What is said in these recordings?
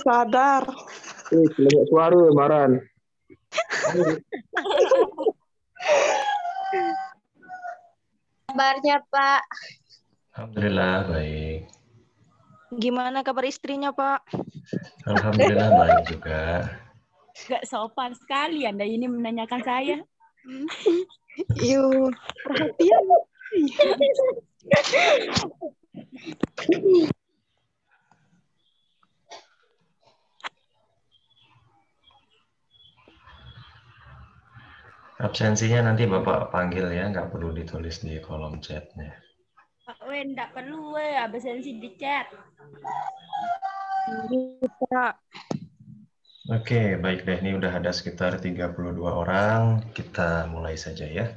sadar. Eh, banyak suara Baran. Kabarnya Pak. Alhamdulillah baik. Gimana kabar istrinya, Pak? Alhamdulillah baik juga. Gak sopan sekali Anda ini menanyakan saya. Yuk, perhatian. Absensinya nanti Bapak panggil ya, nggak perlu ditulis di kolom chatnya. Pak Wen, enggak perlu we, absensi di chat. Pak. Oke, baik deh. Ini udah ada sekitar 32 orang. Kita mulai saja ya.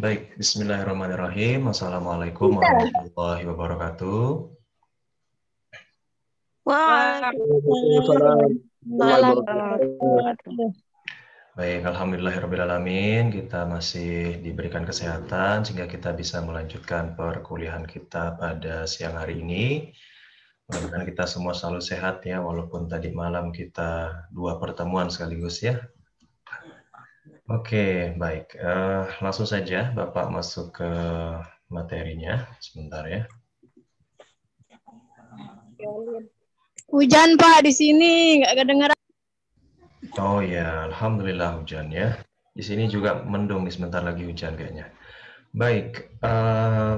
Baik, bismillahirrahmanirrahim. Assalamualaikum warahmatullahi wabarakatuh. Wah, Baik, alhamdulillahirrahmanirrahim. Kita masih diberikan kesehatan sehingga kita bisa melanjutkan perkuliahan kita pada siang hari ini. Mudah-mudahan kita semua selalu sehat ya, walaupun tadi malam kita dua pertemuan sekaligus ya. Oke, baik. Eh, langsung saja Bapak masuk ke materinya. Sebentar ya. Hujan Pak di sini, nggak kedengeran. Oh ya, alhamdulillah hujan ya. Di sini juga mendung nih sebentar lagi hujan kayaknya. Baik, eh,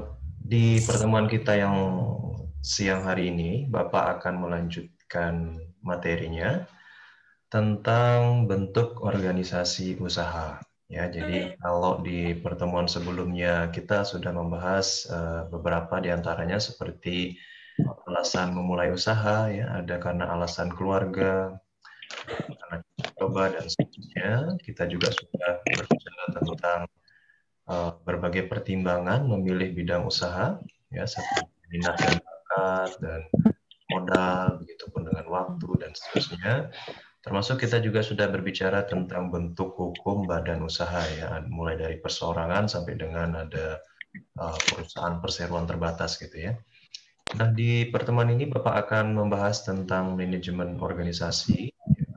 di pertemuan kita yang siang hari ini, Bapak akan melanjutkan materinya tentang bentuk organisasi usaha. Ya, jadi kalau di pertemuan sebelumnya kita sudah membahas uh, beberapa di antaranya seperti alasan memulai usaha, ya, ada karena alasan keluarga, karena coba dan seterusnya. Kita juga sudah berbicara tentang uh, berbagai pertimbangan memilih bidang usaha, ya, seperti minat dan bakat dan modal, begitupun dengan waktu dan seterusnya. Termasuk kita juga sudah berbicara tentang bentuk hukum badan usaha ya, mulai dari perseorangan sampai dengan ada uh, perusahaan perseroan terbatas gitu ya. Nah di pertemuan ini Bapak akan membahas tentang manajemen organisasi, ya,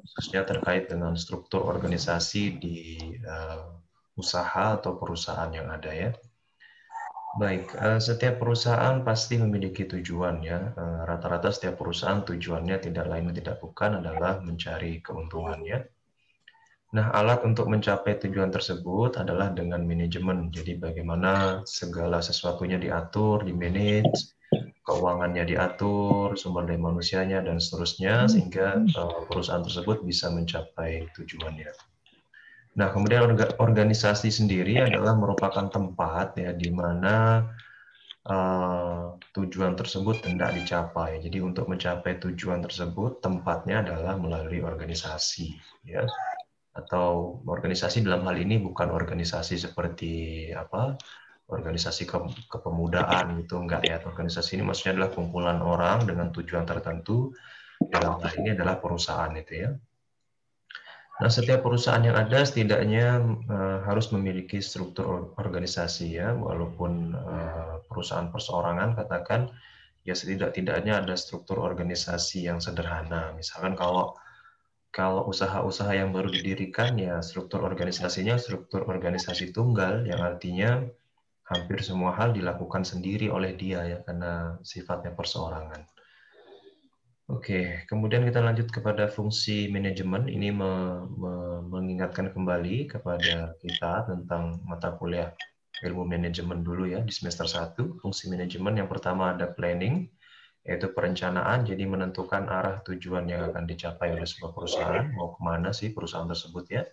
khususnya terkait dengan struktur organisasi di uh, usaha atau perusahaan yang ada ya. Baik, uh, setiap perusahaan pasti memiliki tujuan ya. Uh, Rata-rata setiap perusahaan tujuannya tidak lain dan tidak bukan adalah mencari keuntungannya. Nah, alat untuk mencapai tujuan tersebut adalah dengan manajemen. Jadi bagaimana segala sesuatunya diatur, dimanage, keuangannya diatur, sumber daya manusianya dan seterusnya sehingga uh, perusahaan tersebut bisa mencapai tujuannya. Nah, kemudian organisasi sendiri adalah merupakan tempat ya di mana uh, tujuan tersebut hendak dicapai. Jadi untuk mencapai tujuan tersebut tempatnya adalah melalui organisasi ya. Atau organisasi dalam hal ini bukan organisasi seperti apa? Organisasi ke kepemudaan gitu enggak ya. Organisasi ini maksudnya adalah kumpulan orang dengan tujuan tertentu. Dalam hal ini adalah perusahaan itu ya. Nah, setiap perusahaan yang ada setidaknya uh, harus memiliki struktur organisasi ya, walaupun uh, perusahaan perseorangan katakan ya setidak-tidaknya ada struktur organisasi yang sederhana. Misalkan kalau kalau usaha-usaha yang baru didirikan ya struktur organisasinya struktur organisasi tunggal yang artinya hampir semua hal dilakukan sendiri oleh dia ya karena sifatnya perseorangan. Oke, kemudian kita lanjut kepada fungsi manajemen. Ini me, me, mengingatkan kembali kepada kita tentang mata kuliah ilmu manajemen dulu ya di semester 1. Fungsi manajemen yang pertama ada planning, yaitu perencanaan, jadi menentukan arah tujuan yang akan dicapai oleh sebuah perusahaan, mau ke mana sih perusahaan tersebut ya.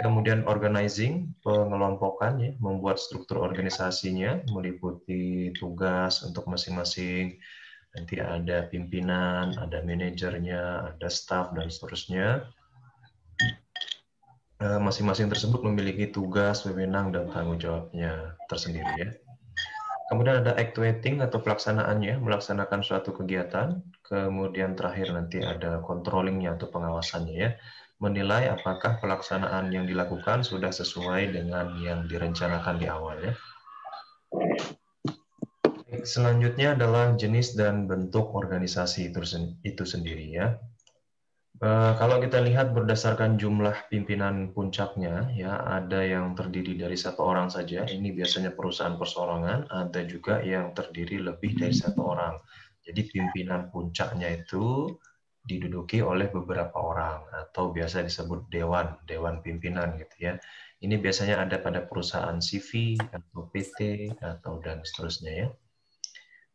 Kemudian organizing, pengelompokan ya, membuat struktur organisasinya, meliputi tugas untuk masing-masing, nanti ada pimpinan, ada manajernya, ada staff, dan seterusnya. Masing-masing tersebut memiliki tugas, wewenang, dan tanggung jawabnya tersendiri. ya. Kemudian ada actuating atau pelaksanaannya, melaksanakan suatu kegiatan. Kemudian terakhir nanti ada controllingnya atau pengawasannya ya, menilai apakah pelaksanaan yang dilakukan sudah sesuai dengan yang direncanakan di awal ya. Baik, selanjutnya adalah jenis dan bentuk organisasi itu, sendiri ya. Uh, kalau kita lihat berdasarkan jumlah pimpinan puncaknya, ya ada yang terdiri dari satu orang saja. Ini biasanya perusahaan perseorangan. Ada juga yang terdiri lebih dari satu orang. Jadi pimpinan puncaknya itu diduduki oleh beberapa orang atau biasa disebut dewan, dewan pimpinan gitu ya. Ini biasanya ada pada perusahaan CV atau PT atau dan seterusnya ya.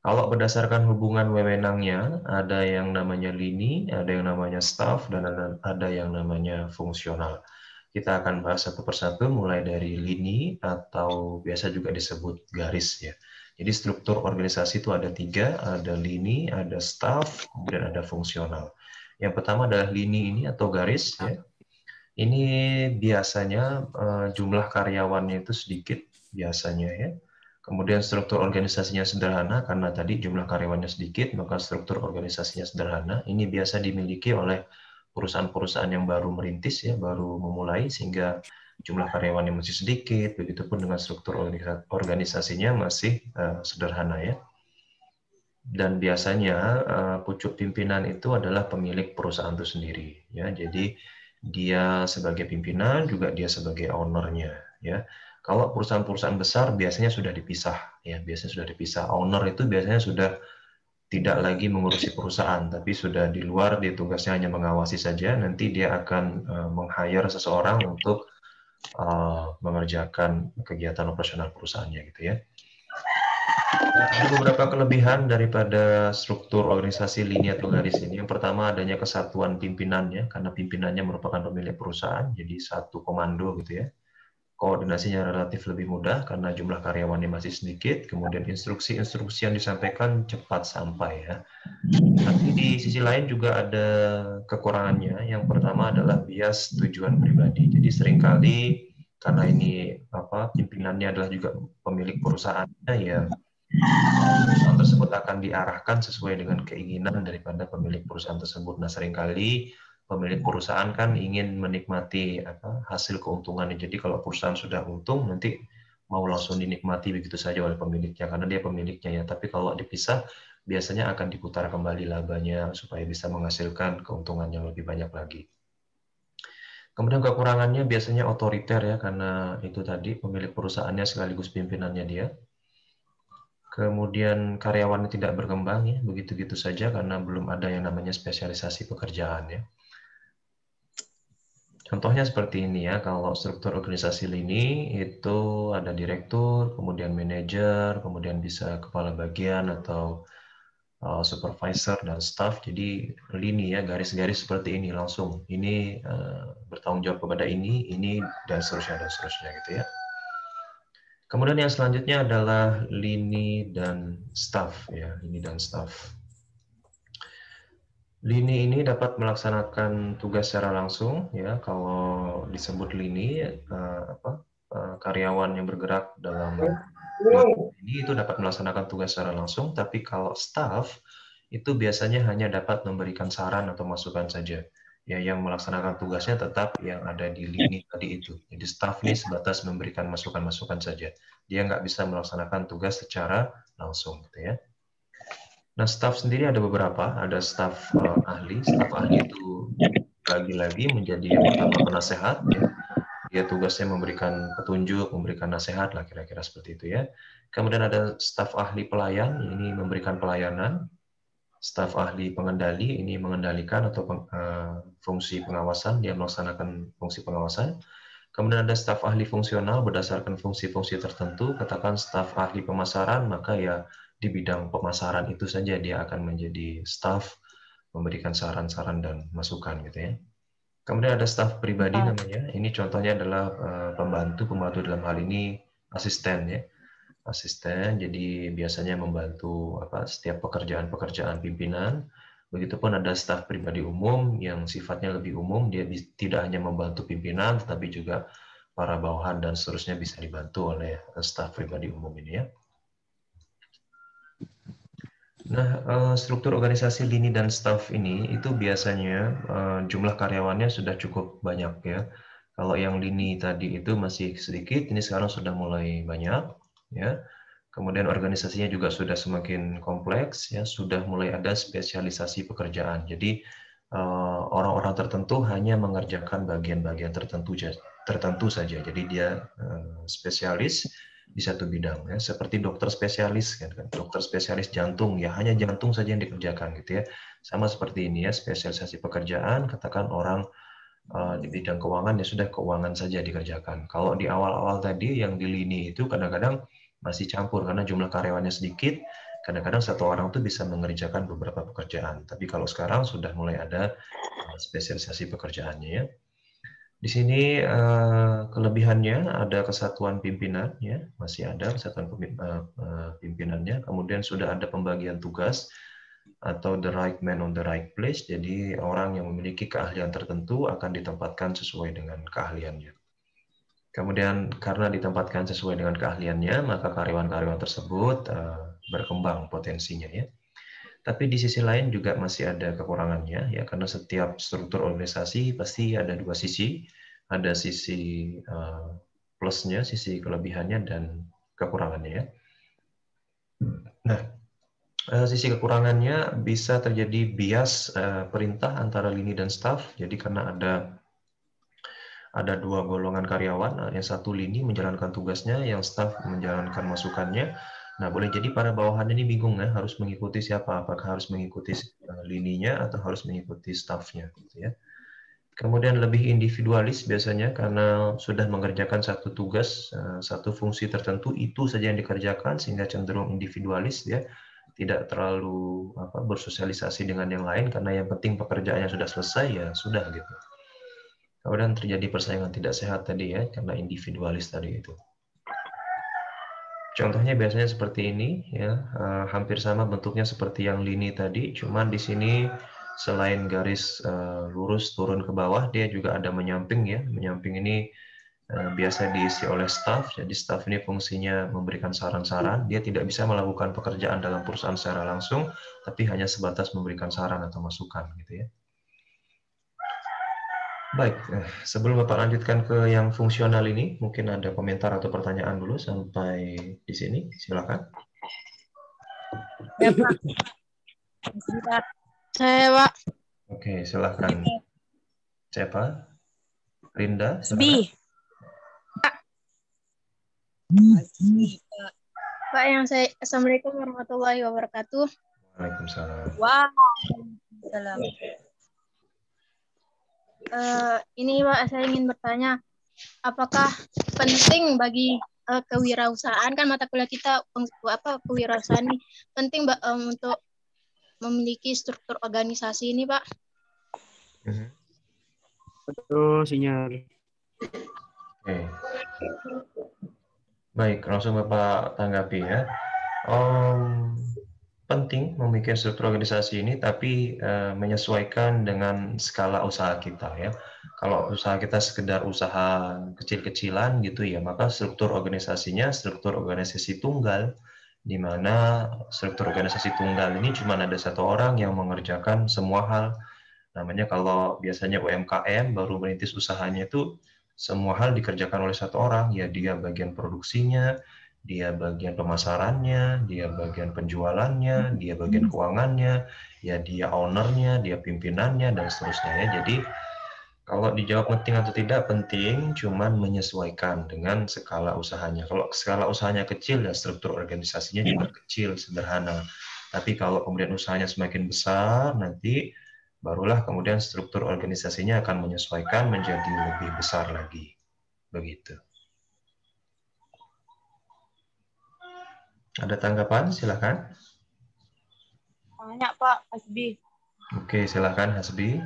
Kalau berdasarkan hubungan wewenangnya, ada yang namanya lini, ada yang namanya staff, dan ada, yang namanya fungsional. Kita akan bahas satu persatu mulai dari lini atau biasa juga disebut garis ya. Jadi struktur organisasi itu ada tiga, ada lini, ada staff, kemudian ada fungsional. Yang pertama adalah lini ini atau garis ya. Ini biasanya uh, jumlah karyawannya itu sedikit biasanya ya. Kemudian struktur organisasinya sederhana karena tadi jumlah karyawannya sedikit, maka struktur organisasinya sederhana. Ini biasa dimiliki oleh perusahaan-perusahaan yang baru merintis ya, baru memulai sehingga jumlah karyawannya masih sedikit, begitupun dengan struktur organisasinya masih uh, sederhana ya. Dan biasanya uh, pucuk pimpinan itu adalah pemilik perusahaan itu sendiri ya. Jadi dia sebagai pimpinan juga dia sebagai ownernya ya kalau perusahaan-perusahaan besar biasanya sudah dipisah ya biasanya sudah dipisah owner itu biasanya sudah tidak lagi mengurusi perusahaan tapi sudah di luar dia tugasnya hanya mengawasi saja nanti dia akan uh, meng-hire seseorang untuk uh, mengerjakan kegiatan operasional perusahaannya gitu ya ada beberapa kelebihan daripada struktur organisasi lini atau garis ini. Yang pertama adanya kesatuan pimpinannya, karena pimpinannya merupakan pemilik perusahaan, jadi satu komando gitu ya. Koordinasinya relatif lebih mudah karena jumlah karyawannya masih sedikit, kemudian instruksi-instruksi yang disampaikan cepat sampai ya. Tapi di sisi lain juga ada kekurangannya. Yang pertama adalah bias tujuan pribadi. Jadi sering kali karena ini apa pimpinannya adalah juga pemilik perusahaannya ya perusahaan tersebut akan diarahkan sesuai dengan keinginan daripada pemilik perusahaan tersebut. Nah, sering kali pemilik perusahaan kan ingin menikmati apa, hasil keuntungannya. Jadi kalau perusahaan sudah untung, nanti mau langsung dinikmati begitu saja oleh pemiliknya, karena dia pemiliknya ya. Tapi kalau dipisah, biasanya akan diputar kembali labanya supaya bisa menghasilkan keuntungan yang lebih banyak lagi. Kemudian kekurangannya biasanya otoriter ya, karena itu tadi pemilik perusahaannya sekaligus pimpinannya dia kemudian karyawannya tidak berkembang ya begitu-gitu saja karena belum ada yang namanya spesialisasi pekerjaan ya. Contohnya seperti ini ya, kalau struktur organisasi lini itu ada direktur, kemudian manajer, kemudian bisa kepala bagian atau uh, supervisor dan staff. Jadi lini ya, garis-garis seperti ini langsung. Ini uh, bertanggung jawab kepada ini, ini dan seterusnya dan seterusnya gitu ya. Kemudian yang selanjutnya adalah lini dan staff ya, lini dan staff. Lini ini dapat melaksanakan tugas secara langsung ya, kalau disebut lini uh, apa uh, karyawan yang bergerak dalam ini itu dapat melaksanakan tugas secara langsung, tapi kalau staff itu biasanya hanya dapat memberikan saran atau masukan saja ya yang melaksanakan tugasnya tetap yang ada di lini tadi itu. Jadi staff ini sebatas memberikan masukan-masukan saja. Dia nggak bisa melaksanakan tugas secara langsung, gitu ya. Nah, staff sendiri ada beberapa. Ada staff uh, ahli. Staff ahli itu lagi-lagi menjadi yang pertama penasehat. Ya. Dia tugasnya memberikan petunjuk, memberikan nasihat lah kira-kira seperti itu ya. Kemudian ada staff ahli pelayan, ini memberikan pelayanan staf ahli pengendali ini mengendalikan atau peng, uh, fungsi pengawasan, dia melaksanakan fungsi pengawasan. Kemudian ada staf ahli fungsional berdasarkan fungsi-fungsi tertentu, katakan staf ahli pemasaran, maka ya di bidang pemasaran itu saja dia akan menjadi staf memberikan saran-saran dan masukan gitu ya. Kemudian ada staf pribadi namanya. Ini contohnya adalah uh, pembantu, pembantu dalam hal ini asisten ya asisten, jadi biasanya membantu apa setiap pekerjaan-pekerjaan pimpinan. Begitupun ada staf pribadi umum yang sifatnya lebih umum, dia tidak hanya membantu pimpinan, tetapi juga para bawahan dan seterusnya bisa dibantu oleh staf pribadi umum ini ya. Nah, eh, struktur organisasi lini dan staf ini itu biasanya eh, jumlah karyawannya sudah cukup banyak ya. Kalau yang lini tadi itu masih sedikit, ini sekarang sudah mulai banyak ya. Kemudian organisasinya juga sudah semakin kompleks, ya sudah mulai ada spesialisasi pekerjaan. Jadi eh, orang-orang tertentu hanya mengerjakan bagian-bagian tertentu tertentu saja. Jadi dia spesialis di satu bidang, ya seperti dokter spesialis kan, kan, dokter spesialis jantung ya hanya jantung saja yang dikerjakan gitu ya. Sama seperti ini ya spesialisasi pekerjaan, katakan orang uh, di bidang keuangan ya sudah keuangan saja dikerjakan. Kalau di awal-awal tadi yang di lini itu kadang-kadang masih campur karena jumlah karyawannya sedikit. Kadang-kadang satu orang tuh bisa mengerjakan beberapa pekerjaan. Tapi kalau sekarang sudah mulai ada eh, spesialisasi pekerjaannya ya. Di sini uh, kelebihannya ada kesatuan pimpinan ya, masih ada kesatuan pimpinannya. Kemudian sudah ada pembagian tugas atau the right man on the right place. Jadi orang yang memiliki keahlian tertentu akan ditempatkan sesuai dengan keahliannya. Kemudian karena ditempatkan sesuai dengan keahliannya, maka karyawan-karyawan tersebut berkembang potensinya ya. Tapi di sisi lain juga masih ada kekurangannya ya karena setiap struktur organisasi pasti ada dua sisi, ada sisi uh, plusnya, sisi kelebihannya dan kekurangannya ya. Nah, uh, sisi kekurangannya bisa terjadi bias uh, perintah antara lini dan staff. Jadi karena ada ada dua golongan karyawan, yang satu lini menjalankan tugasnya, yang staff menjalankan masukannya. Nah, boleh jadi para bawahan ini bingung ya, harus mengikuti siapa, apakah harus mengikuti eh, lininya atau harus mengikuti staffnya, gitu ya. Kemudian lebih individualis biasanya karena sudah mengerjakan satu tugas, eh, satu fungsi tertentu itu saja yang dikerjakan sehingga cenderung individualis ya, tidak terlalu apa bersosialisasi dengan yang lain karena yang penting pekerjaannya sudah selesai ya sudah gitu. Kemudian terjadi persaingan tidak sehat tadi ya, karena individualis tadi itu. Contohnya biasanya seperti ini ya, uh, hampir sama bentuknya seperti yang lini tadi, cuman di sini selain garis uh, lurus turun ke bawah, dia juga ada menyamping ya. Menyamping ini uh, biasa diisi oleh staff, jadi staff ini fungsinya memberikan saran-saran. Dia tidak bisa melakukan pekerjaan dalam perusahaan secara langsung, tapi hanya sebatas memberikan saran atau masukan gitu ya. Baik, eh, sebelum Bapak lanjutkan ke yang fungsional ini, mungkin ada komentar atau pertanyaan dulu sampai di sini. Silakan. Ya, Pak. Saya, Pak. Oke, silakan. Siapa? Rinda? Sbi. Pak, yang saya Assalamualaikum warahmatullahi wabarakatuh. Waalaikumsalam. Wow. Uh, ini Pak, saya ingin bertanya, apakah penting bagi uh, kewirausahaan kan mata kuliah kita apa kewirausahaan ini penting Mbak um, untuk memiliki struktur organisasi ini Pak? Mhm. Betul, sinyal. Oke. Baik, langsung Bapak tanggapi ya. Um, penting membuat struktur organisasi ini, tapi uh, menyesuaikan dengan skala usaha kita ya. Kalau usaha kita sekedar usaha kecil-kecilan gitu ya, maka struktur organisasinya struktur organisasi tunggal, di mana struktur organisasi tunggal ini cuma ada satu orang yang mengerjakan semua hal. Namanya kalau biasanya UMKM baru merintis usahanya itu semua hal dikerjakan oleh satu orang, ya dia bagian produksinya, dia bagian pemasarannya, dia bagian penjualannya, dia bagian hmm. keuangannya, ya dia ownernya, dia pimpinannya dan seterusnya ya. Jadi kalau dijawab penting atau tidak penting, cuman menyesuaikan dengan skala usahanya. Kalau skala usahanya kecil ya struktur organisasinya juga kecil, sederhana. Tapi kalau kemudian usahanya semakin besar, nanti barulah kemudian struktur organisasinya akan menyesuaikan menjadi lebih besar lagi. Begitu. Ada tanggapan? Silakan. Tanya Pak Hasbi. Oke, silakan Hasbi.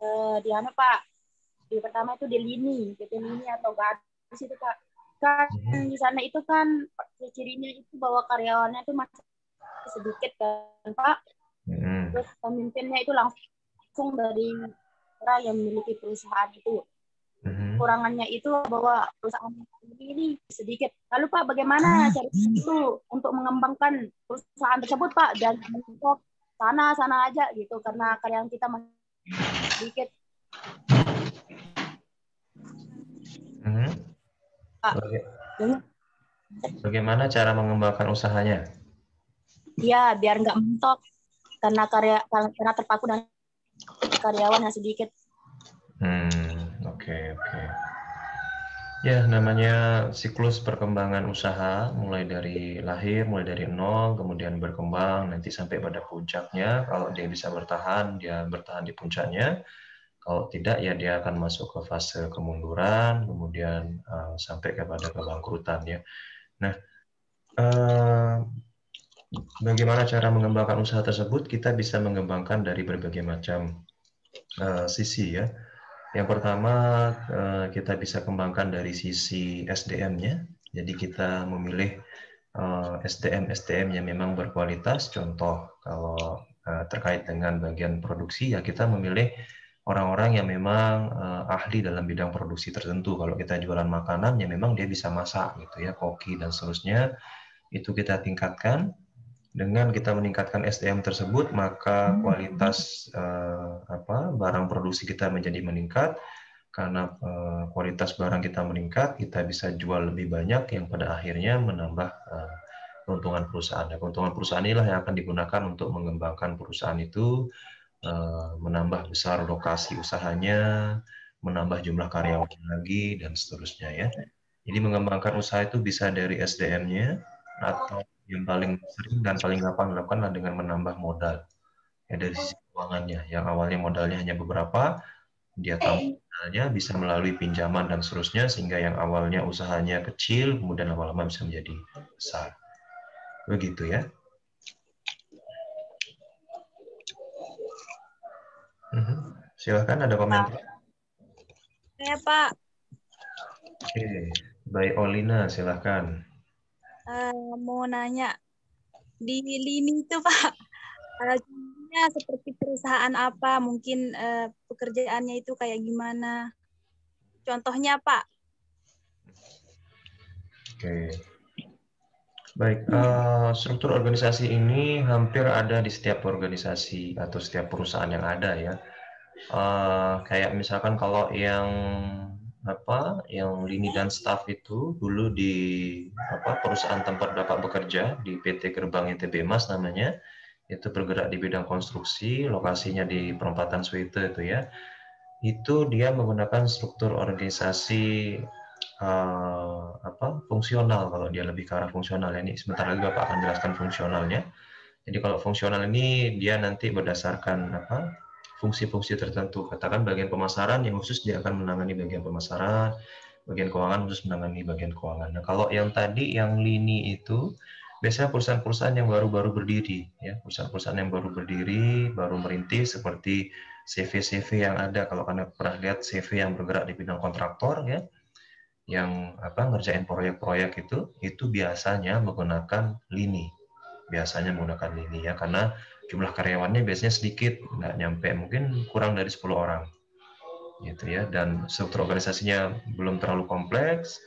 Uh, di mana Pak? Di pertama itu di lini, PT lini atau garis itu Pak. Kan hmm. di sana itu kan cirinya itu bahwa karyawannya itu masih sedikit kan Pak. Hmm. Terus pemimpinnya itu langsung dari orang yang memiliki perusahaan itu. Hmm. Kurangannya itu bahwa perusahaan ini sedikit. Lalu Pak, bagaimana cara itu untuk mengembangkan perusahaan tersebut Pak dan untuk sana sana aja gitu karena karyawan kita masih sedikit. Hmm. Pak, Bagaimana cara mengembangkan usahanya? Iya, biar nggak mentok karena karya karena terpaku dan karyawan yang sedikit. Hmm, oke oke. Ya, namanya siklus perkembangan usaha mulai dari lahir, mulai dari nol, kemudian berkembang nanti sampai pada puncaknya. Kalau dia bisa bertahan, dia bertahan di puncaknya. Kalau tidak, ya dia akan masuk ke fase kemunduran, kemudian uh, sampai kepada kebangkrutan ya. Nah, uh, bagaimana cara mengembangkan usaha tersebut? Kita bisa mengembangkan dari berbagai macam uh, sisi ya. Yang pertama uh, kita bisa kembangkan dari sisi SDM-nya. Jadi kita memilih uh, SDM SDM yang memang berkualitas. Contoh kalau uh, terkait dengan bagian produksi ya kita memilih orang-orang yang memang ahli dalam bidang produksi tertentu. Kalau kita jualan makanan, ya memang dia bisa masak gitu ya, koki dan seterusnya. Itu kita tingkatkan. Dengan kita meningkatkan SDM tersebut, maka kualitas uh, apa barang produksi kita menjadi meningkat. Karena uh, kualitas barang kita meningkat, kita bisa jual lebih banyak yang pada akhirnya menambah uh, keuntungan perusahaan. Dan keuntungan perusahaan inilah yang akan digunakan untuk mengembangkan perusahaan itu Eh, menambah besar lokasi usahanya, menambah jumlah karyawan lagi, dan seterusnya ya. Jadi mengembangkan usaha itu bisa dari SDM-nya, atau yang paling sering dan paling gampang dilakukan adalah dengan menambah modal. Ya, dari sisi keuangannya, yang awalnya modalnya hanya beberapa, dia tambah modalnya bisa melalui pinjaman dan seterusnya, sehingga yang awalnya usahanya kecil, kemudian lama-lama bisa menjadi besar. Begitu ya. Mhm. Silakan ada komentar. Saya Pak. Oke, baik Olina silakan. Uh, mau nanya di lini itu Pak, uh, seperti perusahaan apa, mungkin uh, pekerjaannya itu kayak gimana? Contohnya Pak. Oke. Baik, uh, struktur organisasi ini hampir ada di setiap organisasi atau setiap perusahaan yang ada ya. Uh, kayak misalkan kalau yang apa, yang lini dan staff itu dulu di apa perusahaan tempat bapak bekerja di PT Gerbang ITB Mas namanya, itu bergerak di bidang konstruksi, lokasinya di perempatan Suite itu ya. Itu dia menggunakan struktur organisasi uh, apa fungsional kalau dia lebih ke arah fungsional ini sebentar lagi bapak akan jelaskan fungsionalnya jadi kalau fungsional ini dia nanti berdasarkan apa fungsi-fungsi tertentu. Katakan bagian pemasaran yang khusus dia akan menangani bagian pemasaran bagian keuangan khusus menangani bagian keuangan. Nah kalau yang tadi yang lini itu biasanya perusahaan-perusahaan yang baru-baru berdiri ya. Perusahaan-perusahaan yang baru berdiri baru merintis seperti CV-CV yang ada. Kalau kalian pernah lihat CV yang bergerak di bidang kontraktor ya yang apa ngerjain proyek-proyek itu itu biasanya menggunakan lini. Biasanya menggunakan lini ya. Karena jumlah karyawannya biasanya sedikit nggak nyampe mungkin kurang dari 10 orang gitu ya dan struktur organisasinya belum terlalu kompleks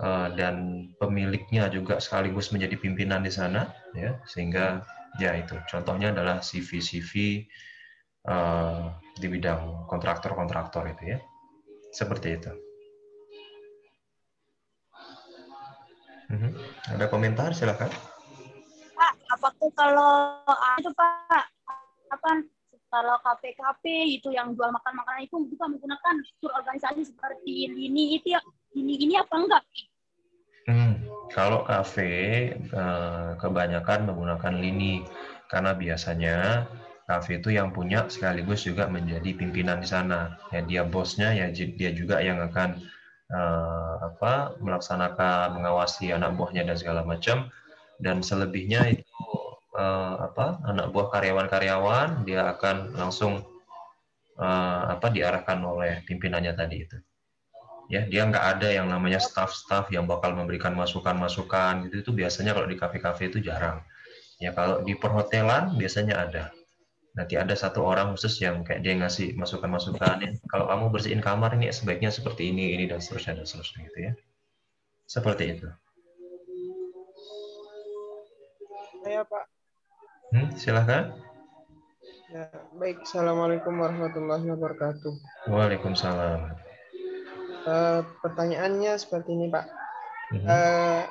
eh, dan pemiliknya juga sekaligus menjadi pimpinan di sana ya sehingga ya itu contohnya adalah CV CV uh, di bidang kontraktor-kontraktor itu ya seperti itu. Mhm. Ada komentar silakan. Apakah kalau itu Pak apa kalau KPKP itu yang jual makan makanan itu juga menggunakan struktur organisasi seperti ini itu ya ini ini apa enggak? Hmm, kalau kafe eh, kebanyakan menggunakan lini karena biasanya kafe itu yang punya sekaligus juga menjadi pimpinan di sana. Ya dia bosnya ya dia juga yang akan uh, apa melaksanakan mengawasi anak buahnya dan segala macam dan selebihnya uh, apa anak buah karyawan-karyawan dia akan langsung uh, apa diarahkan oleh pimpinannya tadi itu. Ya dia nggak ada yang namanya staff-staff yang bakal memberikan masukan-masukan gitu. Itu biasanya kalau di kafe-kafe itu jarang. Ya kalau di perhotelan biasanya ada. Nanti ada satu orang khusus yang kayak dia ngasih masukan-masukan ya. kalau kamu bersihin kamar ini sebaiknya seperti ini ini dan seterusnya dan seterusnya gitu ya. Seperti itu. Saya pak hmm, silahkan ya baik assalamualaikum warahmatullahi wabarakatuh waalaikumsalam uh, pertanyaannya seperti ini pak hmm. uh,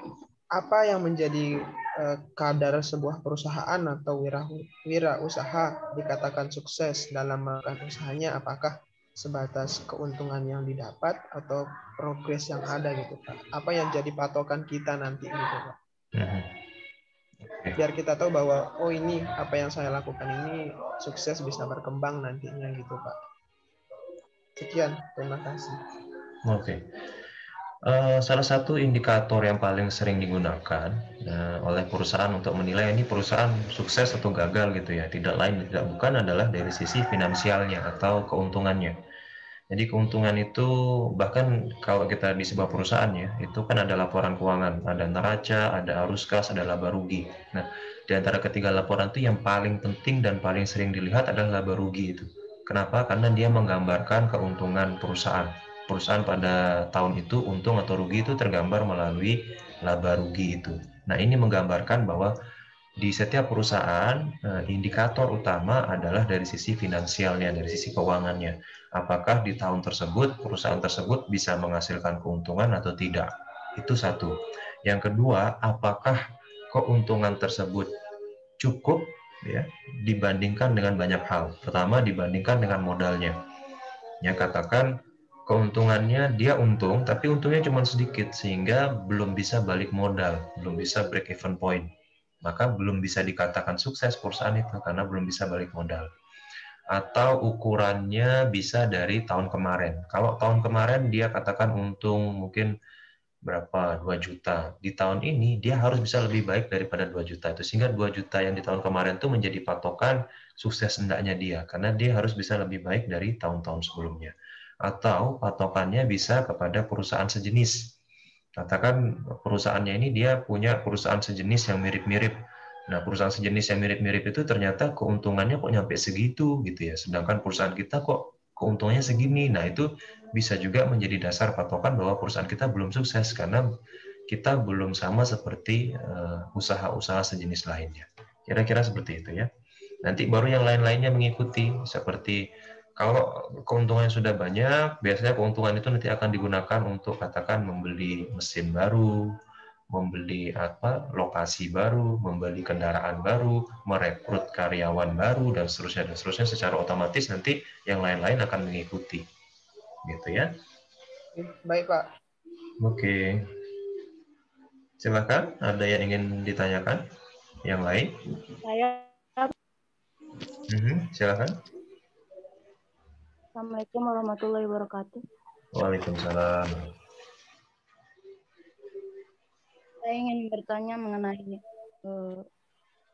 apa yang menjadi eh, kadar sebuah perusahaan atau wira wira usaha dikatakan sukses dalam melakukan usahanya apakah sebatas keuntungan yang didapat atau progres yang ada gitu Pak. Apa yang jadi patokan kita nanti gitu Pak. Mhm. Oke. Biar kita tahu bahwa oh ini apa yang saya lakukan ini sukses bisa berkembang nantinya gitu Pak. Sekian, terima kasih. Oke. Eh, salah satu indikator yang paling sering digunakan eh, oleh perusahaan untuk menilai ini perusahaan sukses atau gagal gitu ya, tidak lain tidak bukan adalah dari sisi finansialnya atau keuntungannya. Jadi keuntungan itu bahkan kalau kita di sebuah perusahaan ya, itu kan ada laporan keuangan, ada neraca, ada arus kas, ada laba rugi. Nah, di antara ketiga laporan itu yang paling penting dan paling sering dilihat adalah laba rugi itu. Kenapa? Karena dia menggambarkan keuntungan perusahaan perusahaan pada tahun itu untung atau rugi itu tergambar melalui laba rugi itu. Nah, ini menggambarkan bahwa di setiap perusahaan eh, indikator utama adalah dari sisi finansialnya, dari sisi keuangannya. Apakah di tahun tersebut perusahaan tersebut bisa menghasilkan keuntungan atau tidak? Itu satu. Yang kedua, apakah keuntungan tersebut cukup ya dibandingkan dengan banyak hal. Pertama dibandingkan dengan modalnya. Yang katakan keuntungannya dia untung tapi untungnya cuma sedikit sehingga belum bisa balik modal, belum bisa break even point. Maka belum bisa dikatakan sukses perusahaan itu karena belum bisa balik modal. Atau ukurannya bisa dari tahun kemarin. Kalau tahun kemarin dia katakan untung mungkin berapa 2 juta. Di tahun ini dia harus bisa lebih baik daripada 2 juta itu sehingga 2 juta yang di tahun kemarin itu menjadi patokan sukses hendaknya dia karena dia harus bisa lebih baik dari tahun-tahun sebelumnya atau patokannya bisa kepada perusahaan sejenis. Katakan perusahaannya ini dia punya perusahaan sejenis yang mirip-mirip. Nah, perusahaan sejenis yang mirip-mirip itu ternyata keuntungannya kok nyampe segitu gitu ya. Sedangkan perusahaan kita kok keuntungannya segini. Nah, itu bisa juga menjadi dasar patokan bahwa perusahaan kita belum sukses karena kita belum sama seperti eh, usaha-usaha sejenis lainnya. Kira-kira seperti itu ya. Nanti baru yang lain-lainnya mengikuti seperti kalau keuntungannya sudah banyak, biasanya keuntungan itu nanti akan digunakan untuk katakan membeli mesin baru, membeli apa lokasi baru, membeli kendaraan baru, merekrut karyawan baru dan seterusnya dan seterusnya secara otomatis nanti yang lain-lain akan mengikuti. Gitu ya. Baik, Pak. Oke. Silakan, ada yang ingin ditanyakan? Yang lain? Saya Mhm, Silakan. Assalamualaikum warahmatullahi wabarakatuh. Waalaikumsalam. Saya ingin bertanya mengenai eh,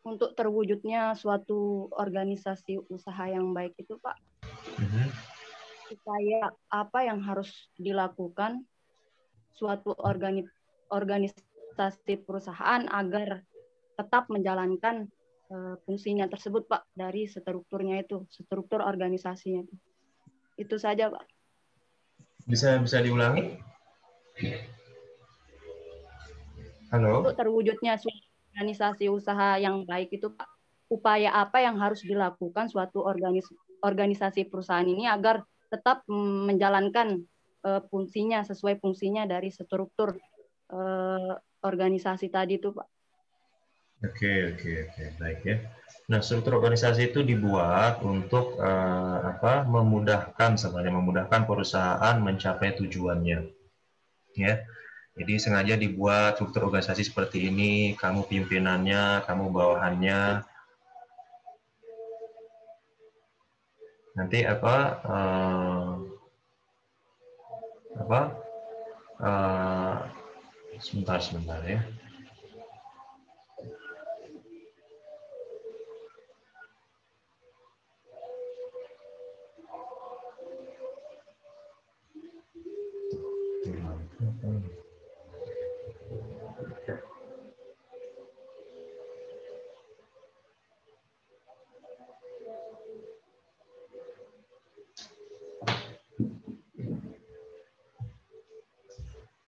untuk terwujudnya suatu organisasi usaha yang baik itu, Pak. Mhm. Supaya apa yang harus dilakukan suatu organi organisasi perusahaan agar tetap menjalankan eh, fungsinya tersebut, Pak, dari strukturnya itu, struktur organisasinya itu. Itu saja, Pak. Bisa bisa diulangi? Halo. Untuk terwujudnya suatu organisasi usaha yang baik itu, Pak, upaya apa yang harus dilakukan suatu organis organisasi perusahaan ini agar tetap menjalankan eh, fungsinya sesuai fungsinya dari struktur eh, organisasi tadi itu, Pak. Oke, oke, oke, baik ya. Nah, struktur organisasi itu dibuat untuk eh, apa? Memudahkan sebenarnya memudahkan perusahaan mencapai tujuannya. Ya. Jadi sengaja dibuat struktur organisasi seperti ini, kamu pimpinannya, kamu bawahannya. Nanti apa? eh, apa? eh, sebentar, sebentar ya.